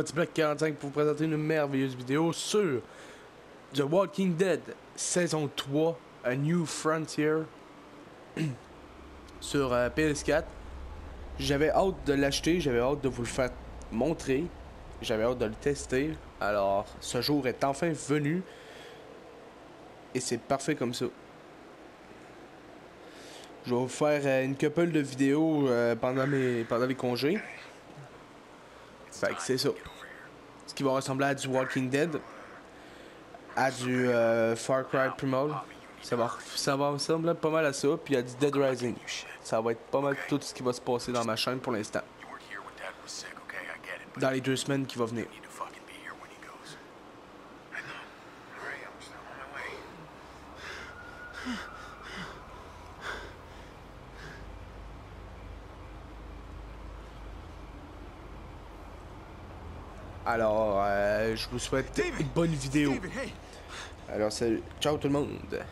21. On ici Black 45 pour vous présenter une merveilleuse vidéo sur The Walking Dead saison 3 A New Frontier sur euh, PS4. J'avais hâte de l'acheter, j'avais hâte de vous le faire montrer, j'avais hâte de le tester. Alors, ce jour est enfin venu et c'est parfait comme ça. Je vais vous faire euh, une couple de vidéos euh, pendant, mes, congés. Fait que c'est ça. Ce qui va ressembler à du Walking Dead, à du euh, Far Cry Primal. Ça va, ça va ressembler pas mal à ça, puis à du Dead Rising. Ça va être pas mal tout ce qui va se passer dans ma chaîne pour l'instant. Dans les deux semaines qui vont venir. Alors, euh, je vous souhaite une bonne vidéo. David, hey, Alors, salut. Ciao tout le monde.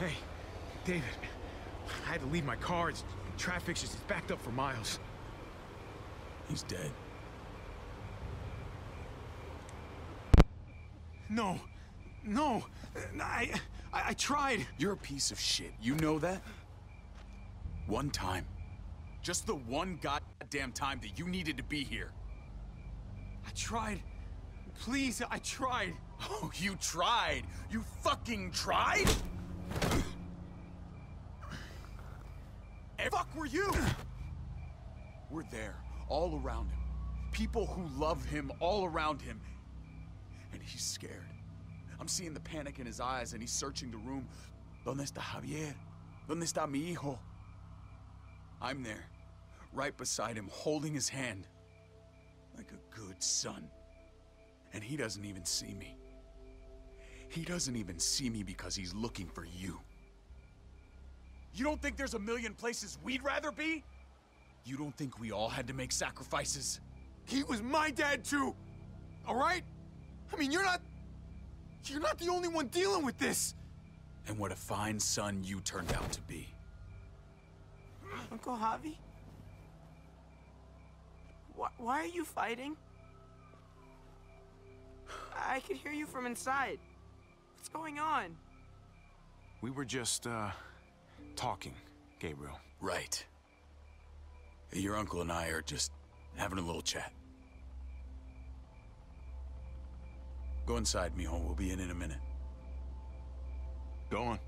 hey, David. I had to leave my car. It's, traffic's just backed up for miles. He's dead. No, no, I, I, I tried. You're a piece of shit. You know that? One time. Just the one goddamn time that you needed to be here. I tried. Please, I tried. Oh, you tried. You fucking tried? Fuck were you? We're there, all around him. People who love him all around him. And he's scared. I'm seeing the panic in his eyes and he's searching the room. ¿Dónde está Javier? ¿Dónde está mi hijo? I'm there, right beside him, holding his hand. Like a good son. And he doesn't even see me. He doesn't even see me because he's looking for you. You don't think there's a million places we'd rather be? You don't think we all had to make sacrifices? He was my dad too. All right? I mean, you're not. You're not the only one dealing with this. And what a fine son you turned out to be. Uncle Javi? Why, why are you fighting? I could hear you from inside. What's going on? We were just, uh, talking, Gabriel. Right. Your uncle and I are just having a little chat. Go inside, mijo. We'll be in in a minute. Go on.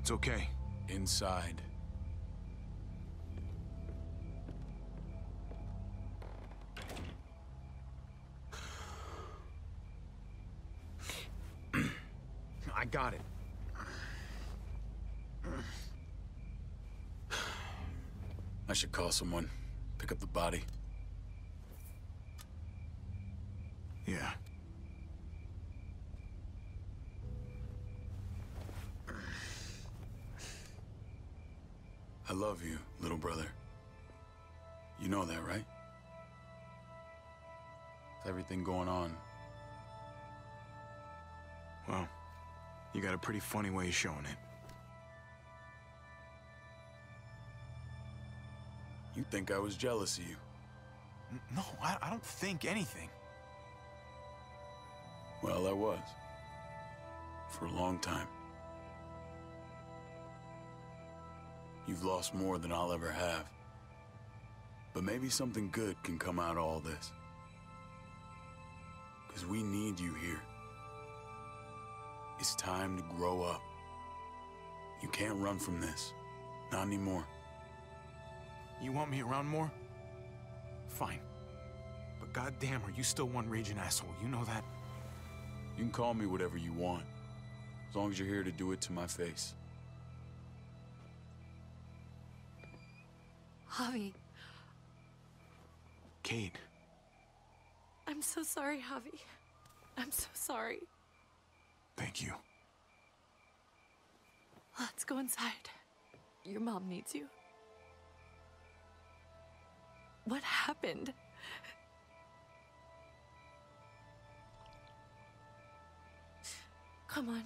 It's okay. Inside. Got it. I should call someone. Pick up the body. Pretty funny way of showing it. you think I was jealous of you. No, I, I don't think anything. Well, I was. For a long time. You've lost more than I'll ever have. But maybe something good can come out of all this. Because we need you here. It's time to grow up. You can't run from this. Not anymore. You want me around more? Fine. But goddamn, are you still one raging asshole? You know that? You can call me whatever you want. As long as you're here to do it to my face. Javi, Kate. I'm so sorry, Javi. I'm so sorry. Thank you. Let's go inside. Your mom needs you. What happened? Come on.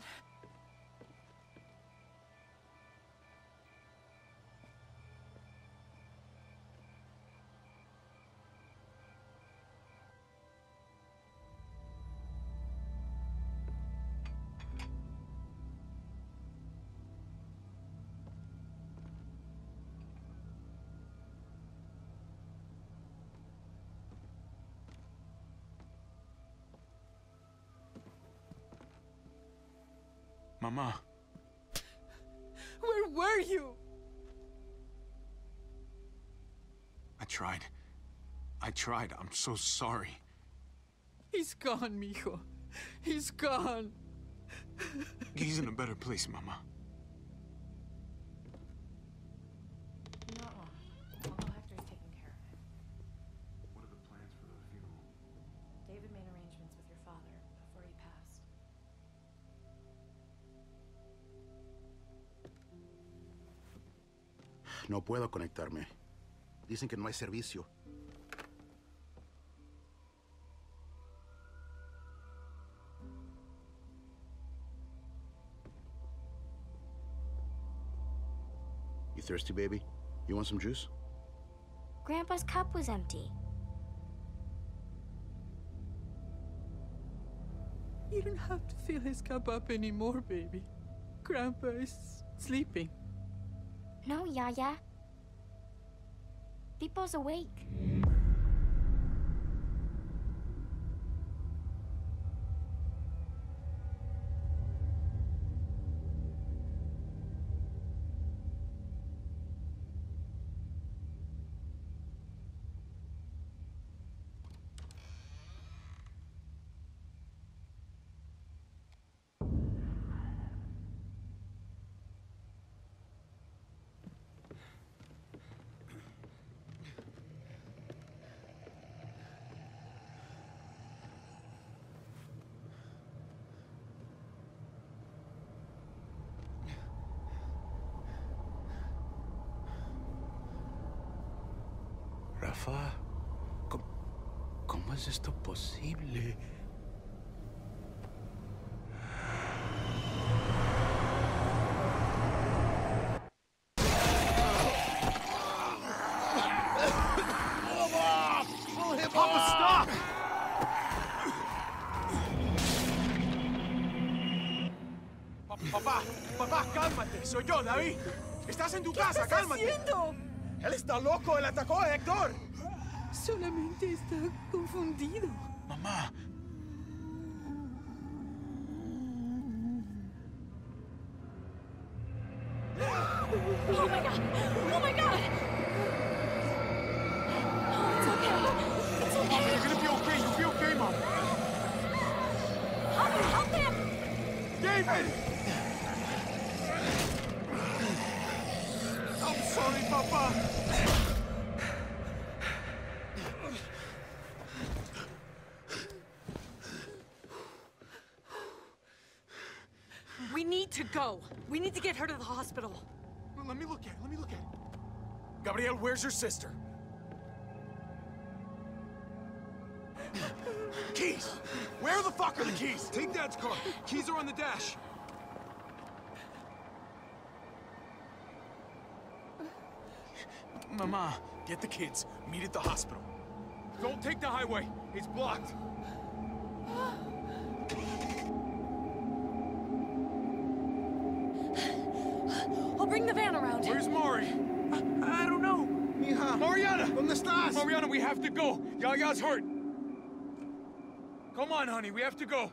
Mama, Where were you? I tried. I tried. I'm so sorry. He's gone, mijo. He's gone. He's in a better place, Mama. No puedo conectarme. Dicen que no hay servicio. You thirsty, baby? You want some juice? Grandpa's cup was empty. You don't have to fill his cup up anymore, baby. Grandpa is sleeping. No, Yaya. Pipo's awake. Rafa, ¿cómo, cómo es esto posible? Papá, papá, cálmate. Soy yo, David. Estás en tu casa, cálmate. haciendo? Él está loco. Él atacó a Héctor. Solamente está confundido. Mamá, Oh my god! Oh my god! Oh, it's okay. It's okay. you're gonna be okay. You'll be okay, Mom. Help him! Help him! David! Go. We need to get her to the hospital. Let me look at it. Let me look at it. Gabriel, where's your sister? keys! Where the fuck are the keys? Take Dad's car. Keys are on the dash. Mama, get the kids. Meet at the hospital. Don't take the highway. It's blocked. Bring the van around. Where's Mari? I don't know. Mija, Mariana! ¿dónde estás? Mariana, we have to go. Yaya's hurt. Come on, honey, we have to go.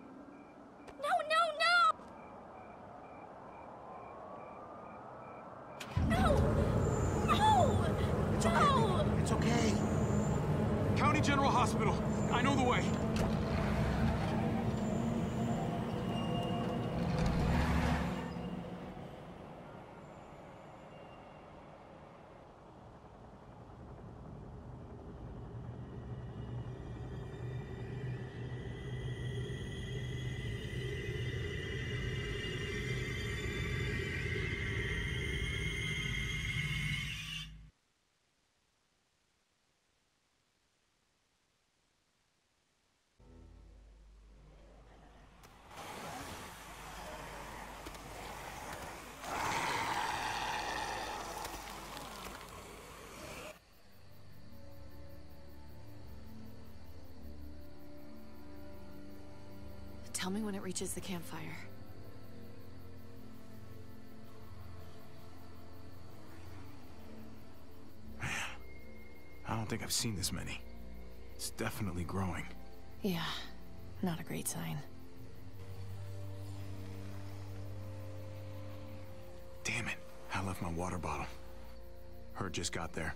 Tell me when it reaches the campfire. Man, I don't think I've seen this many. It's definitely growing. Yeah, not a great sign. Damn it. I left my water bottle. Herd just got there.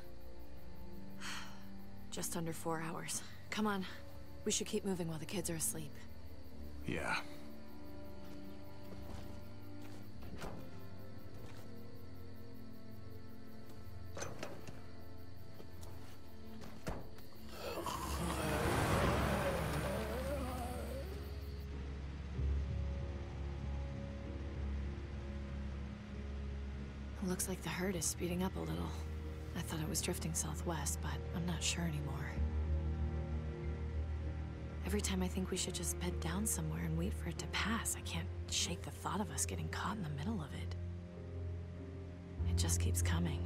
Just under four hours. Come on. We should keep moving while the kids are asleep. Yeah. Looks like the herd is speeding up a little. I thought it was drifting southwest, but I'm not sure anymore. Every time I think we should just bed down somewhere and wait for it to pass, I can't shake the thought of us getting caught in the middle of it. It just keeps coming.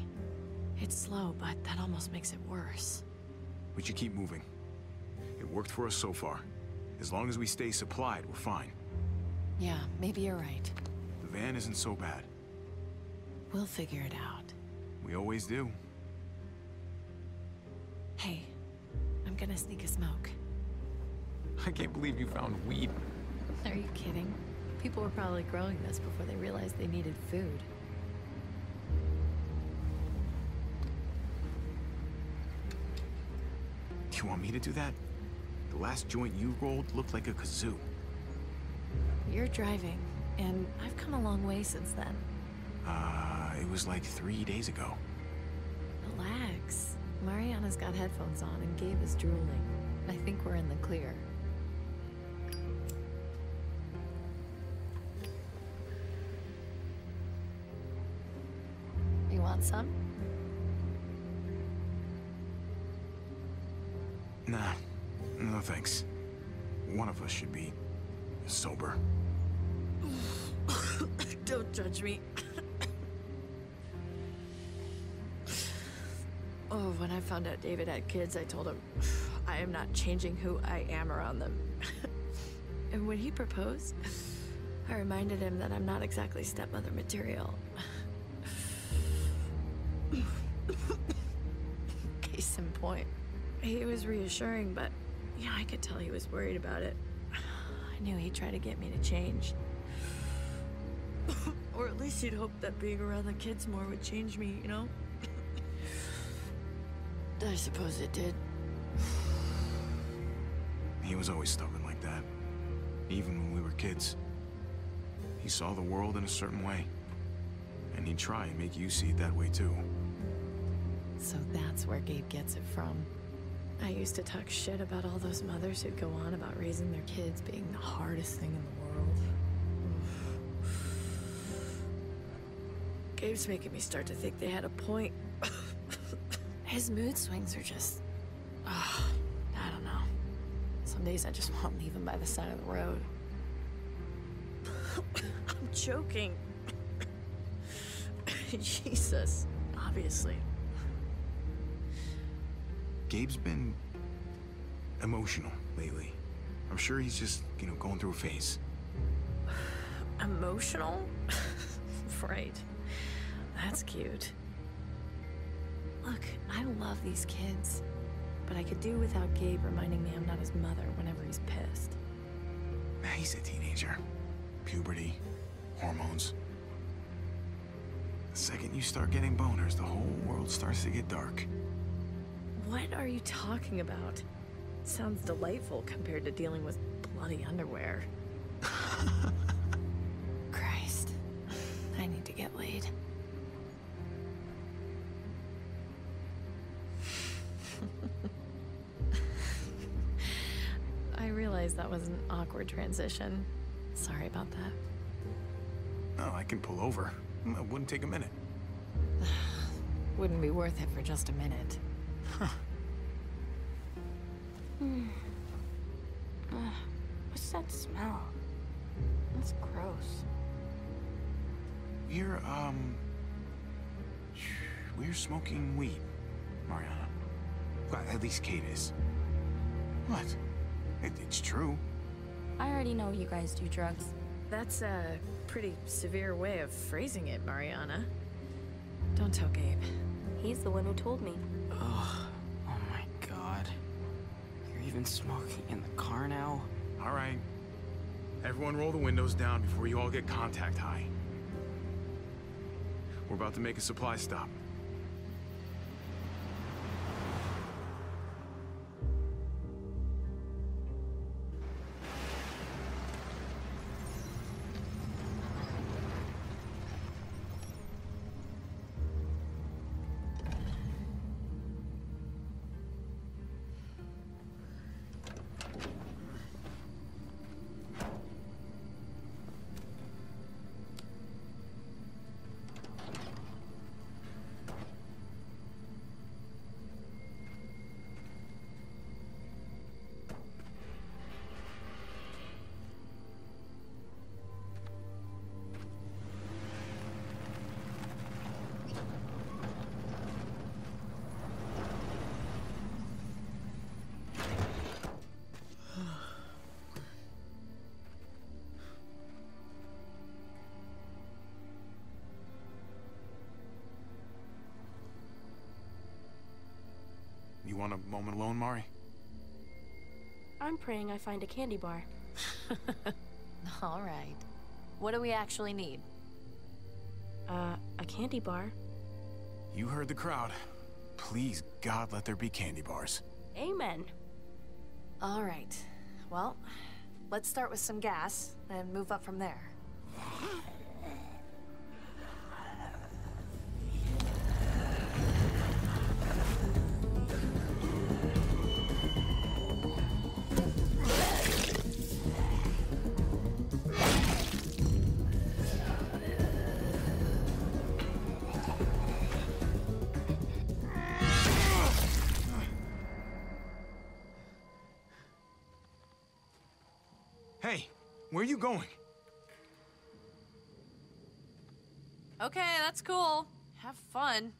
It's slow, but that almost makes it worse. We should keep moving. It worked for us so far. As long as we stay supplied, we're fine. Yeah, maybe you're right. The van isn't so bad. We'll figure it out. We always do. Hey, I'm gonna sneak a smoke. I can't believe you found weed. Are you kidding? People were probably growing this before they realized they needed food. Do you want me to do that? The last joint you rolled looked like a kazoo. You're driving, and I've come a long way since then. Uh, it was like three days ago. Relax. Mariana's got headphones on, and Gabe is drooling. I think we're in the clear. Want some? Nah, no thanks. One of us should be sober. Don't judge me. oh, when I found out David had kids, I told him I am not changing who I am around them. and when he proposed, I reminded him that I'm not exactly stepmother material. Point. He was reassuring, but yeah, I could tell he was worried about it. I knew he'd try to get me to change. or at least he'd hope that being around the kids more would change me, you know? I suppose it did. He was always stubborn like that. Even when we were kids. He saw the world in a certain way. And he'd try and make you see it that way too. So that's where Gabe gets it from. I used to talk shit about all those mothers who'd go on about raising their kids being the hardest thing in the world. Gabe's making me start to think they had a point. His mood swings are just. ah, I don't know. Some days I just want to leave him by the side of the road. I'm joking. Jesus. Obviously. Gabe's been emotional lately. I'm sure he's just, you know, going through a phase. Emotional? right. That's cute. Look, I love these kids, but I could do without Gabe reminding me I'm not his mother whenever he's pissed. He's a teenager. Puberty, hormones. The second you start getting boners, the whole world starts to get dark. What are you talking about? Sounds delightful compared to dealing with bloody underwear. Christ. I need to get laid. I realize that was an awkward transition. Sorry about that. Oh, I can pull over. Mm, it wouldn't take a minute. Wouldn't be worth it for just a minute. Hmm. Ugh, what's that smell? That's gross. We're, um... We're smoking weed, Mariana. Well, at least Kate is. What? It, it's true. I already know you guys do drugs. That's a pretty severe way of phrasing it, Mariana. Don't tell Gabe. He's the one who told me. Ugh. Smoking in the car now? All right. Everyone roll the windows down before you all get contact high. We're about to make a supply stop. You want a moment alone, Mari? I'm praying I find a candy bar. All right. What do we actually need? Uh, a candy bar? You heard the crowd. Please, God, let there be candy bars. Amen. All right. Well, let's start with some gas and move up from there. Where are you going? Okay, that's cool. Have fun.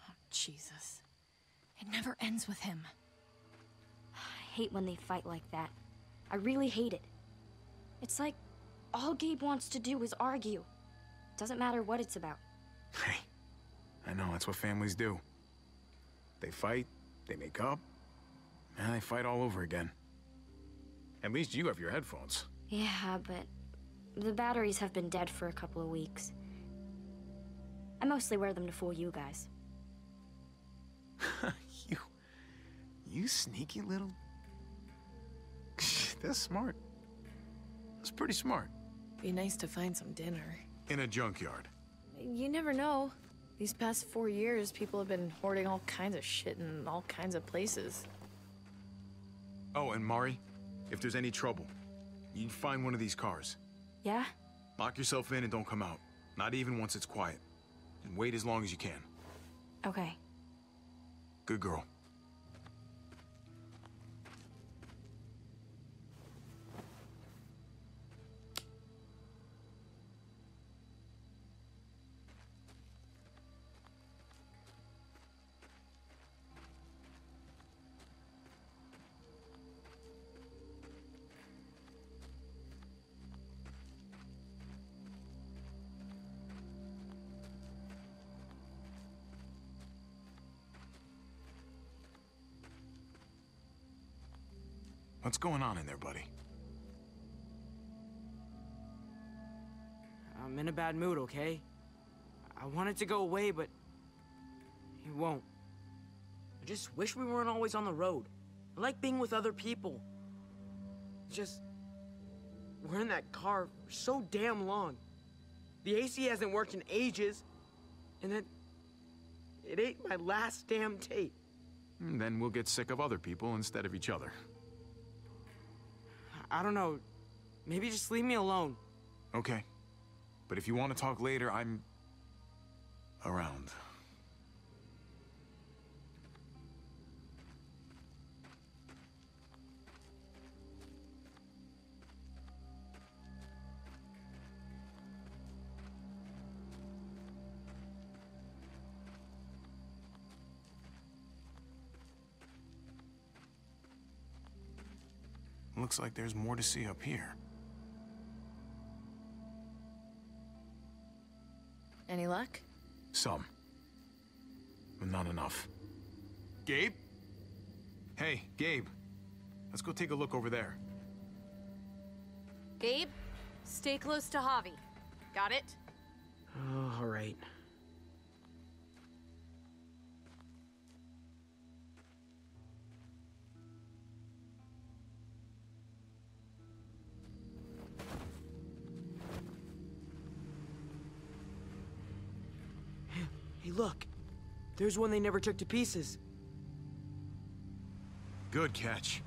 Oh, Jesus. It never ends with him. I hate when they fight like that. I really hate it. It's like all Gabe wants to do is argue. Doesn't matter what it's about. Hey, I know, that's what families do. They fight, they make up, and they fight all over again. At least you have your headphones. Yeah, but the batteries have been dead for a couple of weeks. I mostly wear them to fool you guys. you. You sneaky little. That's smart. That's pretty smart. Be nice to find some dinner. In a junkyard. You never know. These past four years, people have been hoarding all kinds of shit in all kinds of places. Oh, and Mari, if there's any trouble, you find one of these cars. Yeah? Lock yourself in and don't come out. Not even once it's quiet. And wait as long as you can. Okay. Good girl. What's going on in there, buddy? I'm in a bad mood, okay? I want it to go away, but it won't. I just wish we weren't always on the road. I like being with other people. It's Just, we're in that car for so damn long. The AC hasn't worked in ages, and then it ate my last damn tape. And then we'll get sick of other people instead of each other. I don't know. Maybe just leave me alone. Okay. But if you want to talk later, I'm... around. Looks like there's more to see up here. Any luck? Some. But not enough. Gabe? Hey, Gabe. Let's go take a look over there. Gabe, stay close to Javi. Got it? Oh, all right. Hey, look. There's one they never took to pieces. Good catch.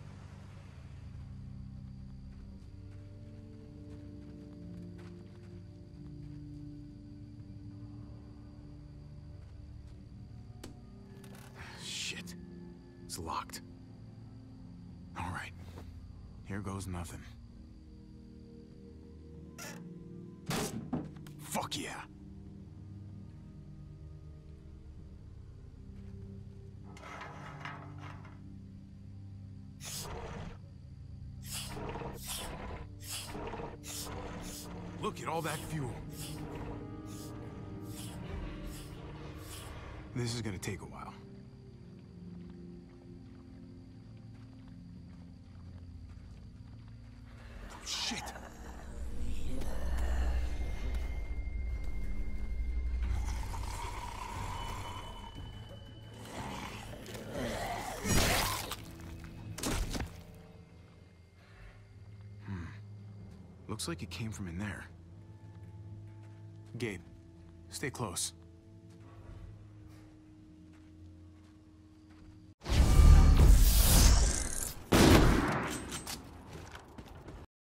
Shit. It's locked. All right. Here goes nothing. Fuel. This is gonna take a while. Shit! Hmm. Looks like it came from in there. Gabe, stay close.